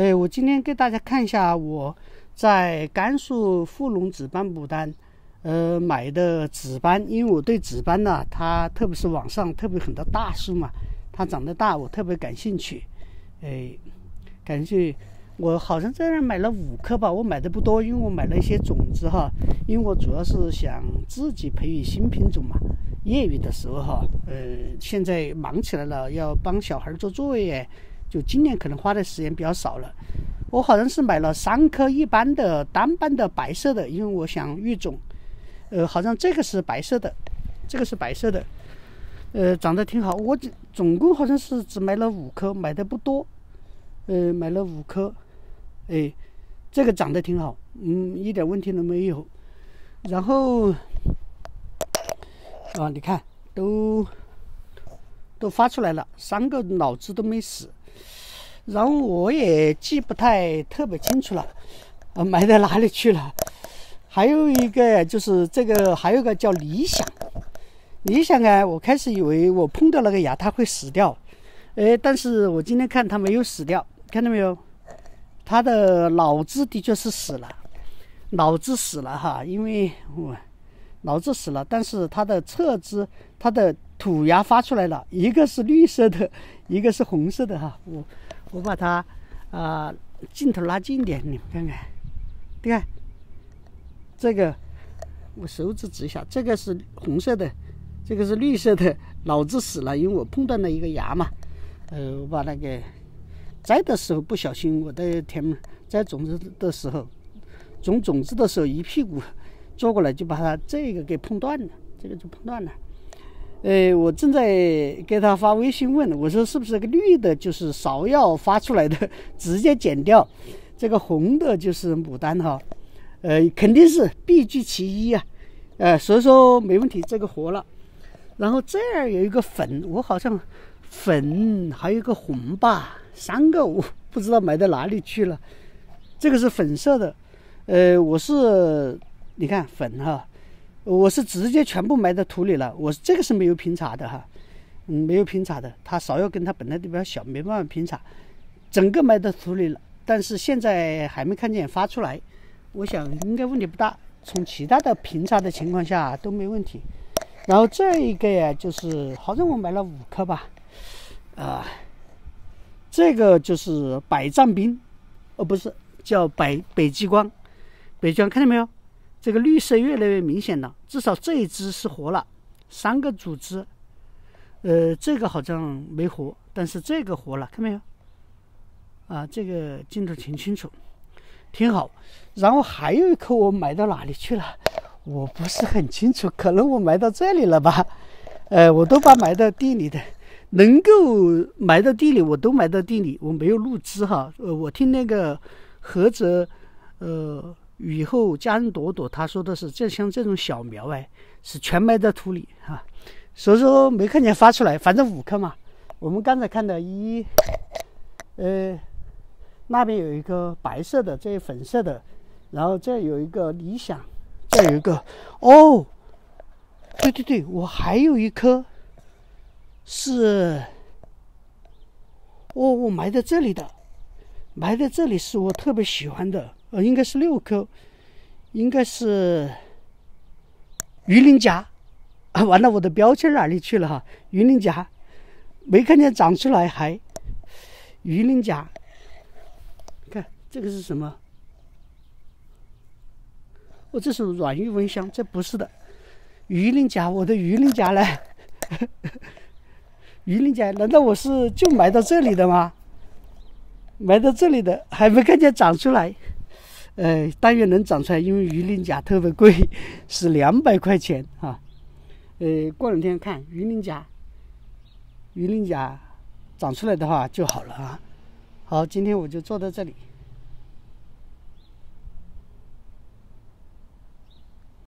哎，我今天给大家看一下我在甘肃富隆紫斑牡丹，呃，买的紫斑，因为我对紫斑呢，它特别是网上特别很多大树嘛，它长得大，我特别感兴趣。哎，感兴趣，我好像在那买了五颗吧，我买的不多，因为我买了一些种子哈，因为我主要是想自己培育新品种嘛。业余的时候哈，呃，现在忙起来了，要帮小孩做作业，就今年可能花的时间比较少了。我好像是买了三颗一般的单瓣的白色的，因为我想育种。呃，好像这个是白色的，这个是白色的，呃，长得挺好。我总共好像是只买了五颗，买的不多。呃，买了五颗，哎，这个长得挺好，嗯，一点问题都没有。然后。啊，你看，都都发出来了，三个脑子都没死。然后我也记不太特别清楚了，啊，埋在哪里去了？还有一个就是这个，还有个叫理想。理想啊，我开始以为我碰到那个芽它会死掉，哎，但是我今天看它没有死掉，看到没有？它的脑子的确是死了，脑子死了哈，因为我。脑子死了，但是它的侧枝、它的土芽发出来了，一个是绿色的，一个是红色的哈。我我把它啊镜头拉近一点，你们看看，你看这个，我手指指一下，这个是红色的，这个是绿色的。老子死了，因为我碰断了一个芽嘛。呃，我把那个摘的时候不小心，我在田摘种子的时候，种种子的时候一屁股。坐过来就把它这个给碰断了，这个就碰断了。呃，我正在给他发微信问，我说是不是个绿的，就是芍药发出来的，直接剪掉。这个红的就是牡丹哈，呃，肯定是必居其一啊。呃，所以说没问题，这个活了。然后这儿有一个粉，我好像粉还有一个红吧，三个我不知道埋到哪里去了。这个是粉色的，呃，我是。你看粉哈，我是直接全部埋在土里了。我这个是没有平插的哈，嗯，没有平插的。它芍药根它本来就比较小，没办法平插，整个埋在土里了。但是现在还没看见发出来，我想应该问题不大。从其他的平插的情况下都没问题。然后这一个呀，就是好像我买了五颗吧，啊，这个就是百丈冰，哦，不是叫北北极光，北极光看见没有？这个绿色越来越明显了，至少这一只是活了，三个组织，呃，这个好像没活，但是这个活了，看没有？啊，这个镜头挺清楚，挺好。然后还有一颗我埋到哪里去了？我不是很清楚，可能我埋到这里了吧？呃，我都把埋到地里的，能够埋到地里我都埋到地里，我没有录枝哈。呃，我听那个菏泽，呃。雨后佳人朵朵，他说的是，这像这种小苗哎，是全埋在土里哈，所以说没看见发出来。反正五颗嘛，我们刚才看到一，呃，那边有一个白色的，这粉色的，然后这有一个理想，这有一个哦，对对对，我还有一颗是，哦，我埋在这里的，埋在这里是我特别喜欢的。呃，应该是六颗，应该是鱼鳞甲啊！完了，我的标签哪里去了哈？鱼鳞甲没看见长出来，还鱼鳞甲，看这个是什么？哦，这是软玉蚊香，这不是的，鱼鳞甲，我的鱼鳞甲呢？鱼鳞甲，难道我是就埋到这里的吗？埋到这里的，还没看见长出来。呃，但愿能长出来，因为鱼鳞甲特别贵，是两百块钱啊。呃，过两天看鱼鳞甲，鱼鳞甲长出来的话就好了啊。好，今天我就做到这里。